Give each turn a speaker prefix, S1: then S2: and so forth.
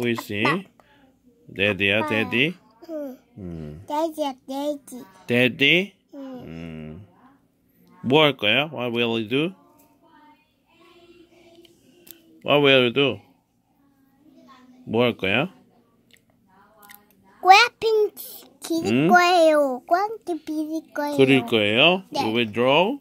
S1: Who is he? Daddy, ah, daddy. Daddy, daddy.
S2: Daddy?
S1: 음. 뭐 할 거야? What will you do? What will hmm? you do? 뭐 할 거야?
S2: 꽝핑 기릴
S1: 음?
S2: 거예요. 꽝핑 비릴 거예요.
S1: 그릴 거예요?
S2: 네.
S1: You will draw?